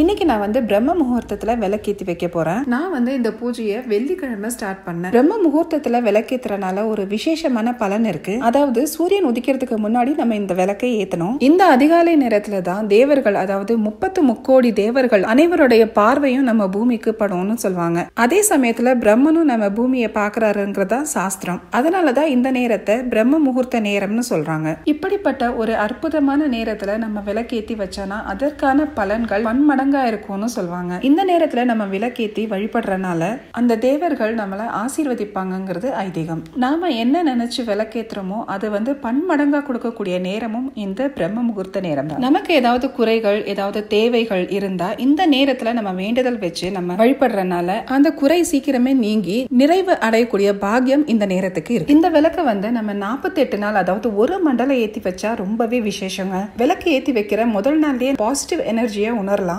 இன்னைக்கு நான் வந்து பிரம்ம முகூர்த்தத்துல விளக்கேத்தி வைக்க போறேன். நான் வந்து இந்த பூஜையை வெள்ளிக்கிழமை ஸ்டார்ட் பண்ணேன். பிரம்ம முகூர்த்தத்துல விளக்கேத்துறனால ஒரு விசேஷமான பலன் இருக்கு. அதாவது சூரியன் உதிக்கிறதுக்கு முன்னாடி நம்ம இந்த விளக்கை ஏத்தணும். இந்த அதிகாலை நேரத்துல தான் தேவர்கள் அதாவது முப்பத்து முக்கோடி தேவர்கள் அனைவருடைய பார்வையும் நம்ம பூமிக்கு படும்னு சொல்லுவாங்க. அதே சமயத்துல பிரம்மனும் நம்ம பூமியை பாக்குறாருங்கிறதா சாஸ்திரம். அதனாலதான் இந்த நேரத்தை பிரம்ம முகூர்த்த நேரம்னு சொல்றாங்க. இப்படிப்பட்ட ஒரு அற்புதமான நேரத்துல நம்ம விளக்கேத்தி வச்சோன்னா அதற்கான பலன்கள் பன்மடங்கா இருக்கும்னு சொல்லுவாங்க இந்த நேரத்துல நம்ம விளக்கேத்தி வழிபடுறனால அந்த தேவர்கள் நம்மளை ஆசீர்வதிப்பாங்கங்கிறது ஐதீகம். நாம என்ன நினைச்சு விளக்கேத்துறோமோ அது வந்து பன்மடங்கா கொடுக்கக்கூடிய நேரமும் இந்த பிரம்ம முகூர்த்த நேரம் தான் நமக்கு ஏதாவது குறைகள் ஏதாவது தேவைகள் இருந்தா இந்த நேரத்துல நம்ம வேண்டுதல் வச்சு நம்ம வழிபடுறனால அந்த குறை சீக்கிரமே நீங்கி நிறைவு அடையக்கூடிய பாக்கியம் இந்த நேரத்துக்கு இருக்கு. இந்த விளக்க வந்து நம்ம நாற்பத்தி எட்டு நாள் அதாவது ஒரு மண்டலம் ஏத்தி வச்சா ரொம்பவே விசேஷங்க. விளக்கு ஏத்தி வைக்கிற முதல் நாள்லயே பாசிட்டிவ் எனர்ஜியை உணரலாம்.